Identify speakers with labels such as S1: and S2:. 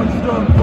S1: Monster.